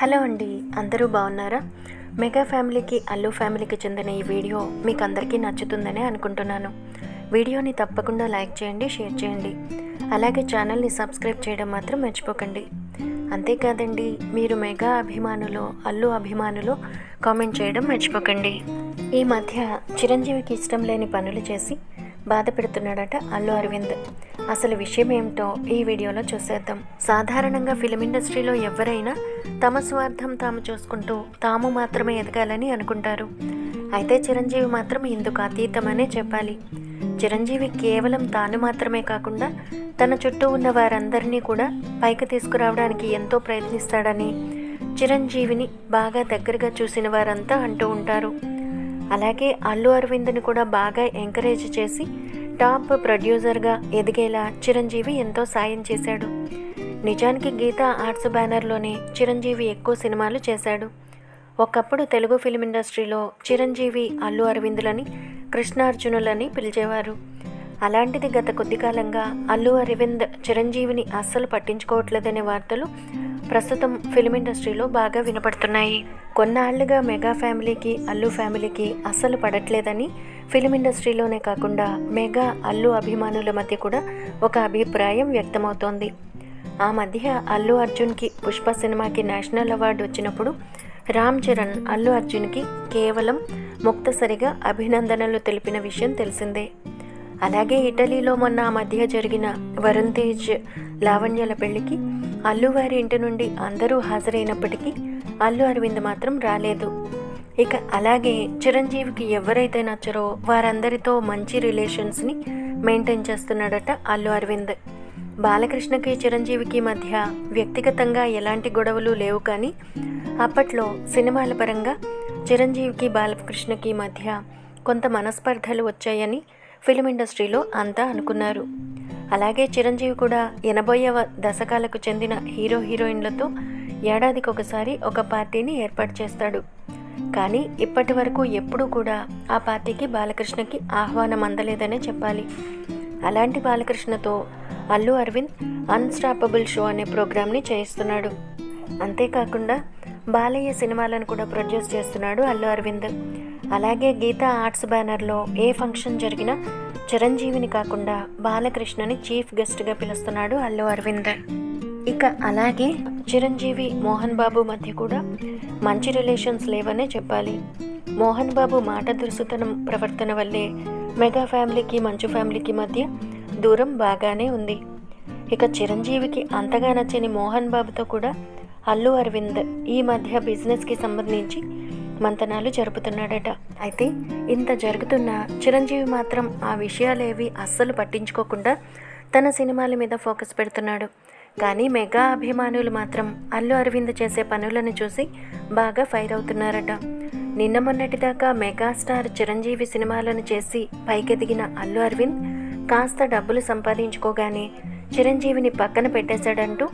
Hello అండి అందరూ బాగున్నారా? మెగా ఫ్యామిలీకి అల్లు ఫ్యామిలీకి చెందిన ఈ వీడియో మీకు అందరికీ నచ్చుతుందని అనుకుంటున్నాను. వీడియోని తప్పకుండా లైక్ చేయండి షేర్ చేయండి. అలాగే ఛానల్ని సబ్స్క్రైబ్ చేయడం మాత్రం మర్చిపోకండి. అంతేకాదండి మీరు మెగా అభిమానులు అల్లు అభిమానులు కామెంట్ చేయడం మర్చిపోకండి. ఈ మధ్య చిరంజీవికి ఇష్టం లేని పనులు చేసి బాధ పెడుతున్నాడట అల్లు అరవింద్. అసలు విషయం ఏమిటో ఈ వీడియోలో చూసేద్దాం. సాధారణంగా ఫిలిం ఇండస్ట్రీలో ఎవరైనా తమ స్వార్థం తాము చూసుకుంటూ తాము మాత్రమే ఎదగాలని అనుకుంటారు. అయితే చిరంజీవి మాత్రం ఇందుకు అతీతమనే చెప్పాలి. చిరంజీవి కేవలం తాను మాత్రమే కాకుండా తన చుట్టూ ఉన్న వారందరినీ కూడా పైకి తీసుకురావడానికి ఎంతో ప్రయత్నిస్తాడని చిరంజీవిని బాగా దగ్గరగా చూసిన వారంతా అంటూ ఉంటారు. అలాగే అల్లు అరవింద్ని కూడా బాగా ఎంకరేజ్ చేసి టాప్ ప్రొడ్యూసర్గా ఎదిగేలా చిరంజీవి ఎంతో సాయం చేశాడు. నిజానికి గీతా ఆర్ట్స్ బ్యానర్లోనే చిరంజీవి ఎక్కువ సినిమాలు చేశాడు. ఒకప్పుడు తెలుగు ఫిలిం ఇండస్ట్రీలో చిరంజీవి అల్లు అరవిందులని కృష్ణార్జునులని పిలిచేవారు. అలాంటిది గత కొద్ది కాలంగా అల్లు అరవింద్ చిరంజీవిని అస్సలు పట్టించుకోవట్లేదనే వార్తలు ప్రస్తుతం ఫిలిం ఇండస్ట్రీలో బాగా వినపడుతున్నాయి. కొన్నాళ్ళుగా మెగా ఫ్యామిలీకి అల్లు ఫ్యామిలీకి అస్సలు పడట్లేదని ఫిలిం ఇండస్ట్రీలోనే కాకుండా మెగా అల్లు అభిమానుల మధ్య కూడా ఒక అభిప్రాయం వ్యక్తమవుతోంది. ఆ మధ్య అల్లు అర్జున్కి పుష్ప సినిమాకి నేషనల్ అవార్డు వచ్చినప్పుడు రామ్ చరణ్ అల్లు అర్జున్కి కేవలం ముక్తసరిగా అభినందనలు తెలిపిన విషయం తెలిసిందే. అలాగే ఇటలీలో మొన్న ఆ మధ్య జరిగిన వరుణ్ తేజ్ లావణ్యల పెళ్ళికి అల్లువారి ఇంటి నుండి అందరూ హాజరైనప్పటికీ అల్లు అరవింద్ మాత్రం రాలేదు. ఇక అలాగే చిరంజీవికి ఎవరైతే నచ్చరో వారందరితో మంచి రిలేషన్స్ని మెయింటైన్ చేస్తున్నాడట అల్లు అరవింద్. బాలకృష్ణకి చిరంజీవికి మధ్య వ్యక్తిగతంగా ఎలాంటి గొడవలు లేవు కానీ అప్పట్లో సినిమాల పరంగా చిరంజీవికి బాలకృష్ణకి మధ్య కొంత మనస్పర్ధలు వచ్చాయని ఫిలిం ఇండస్ట్రీలో అంతా అనుకున్నారు. అలాగే చిరంజీవి కూడా ఎనభైవ దశకాలకు చెందిన హీరో హీరోయిన్లతో ఏడాదికి ఒకసారి ఒక పార్టీని ఏర్పాటు చేస్తాడు. కానీ ఇప్పటి వరకు ఎప్పుడూ కూడా ఆ పార్టీకి బాలకృష్ణకి ఆహ్వానం అందలేదనే చెప్పాలి. అలాంటి బాలకృష్ణతో అల్లు అరవింద్ అన్స్టాపబుల్ షో అనే ప్రోగ్రామ్ని చేయిస్తున్నాడు. అంతేకాకుండా బాలయ్య సినిమాలను కూడా ప్రొడ్యూస్ చేస్తున్నాడు అల్లు అరవింద్. అలాగే గీతా ఆర్ట్స్ బ్యానర్లో ఏ ఫంక్షన్ జరిగినా చిరంజీవిని కాకుండా బాలకృష్ణని చీఫ్ గెస్ట్గా పిలుస్తున్నాడు అల్లు అరవింద్. ఇక అలాగే చిరంజీవి మోహన్ బాబు మధ్య కూడా మంచి రిలేషన్స్ లేవనే చెప్పాలి. మోహన్ బాబు మాట దురుసుతనం ప్రవర్తన వల్లే మెగా ఫ్యామిలీకి మంచు ఫ్యామిలీకి మధ్య దూరం బాగానే ఉంది. ఇక చిరంజీవికి అంతగా నచ్చని మోహన్ బాబుతో కూడా అల్లు అరవింద్ ఈ మధ్య బిజినెస్కి సంబంధించి మంతనాలు జరుపుతున్నాడట. అయితే ఇంత జరుగుతున్న చిరంజీవి మాత్రం ఆ విషయాలేవి అస్సలు పట్టించుకోకుండా తన సినిమాల మీద ఫోకస్ పెడుతున్నాడు. కానీ మెగా అభిమానులు మాత్రం అల్లు అరవింద్ చేసే పనులను చూసి బాగా ఫైర్ అవుతున్నారట. నిన్న మొన్నటిదాకా మెగాస్టార్ చిరంజీవి సినిమాలను చేసి పైకెదిగిన అల్లు అరవింద్ కాస్త డబ్బులు సంపాదించుకోగానే చిరంజీవిని పక్కన పెట్టేశాడంటూ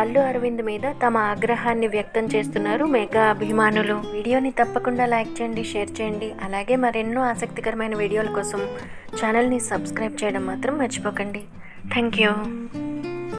అల్లు అరవింద్ మీద తమ ఆగ్రహాన్ని వ్యక్తం చేస్తున్నారు మెగా అభిమానులు. వీడియోని తప్పకుండా లైక్ చేయండి షేర్ చేయండి. అలాగే మరెన్నో ఆసక్తికరమైన వీడియోల కోసం ఛానల్ని సబ్స్క్రైబ్ చేయడం మాత్రం మర్చిపోకండి. Thank you.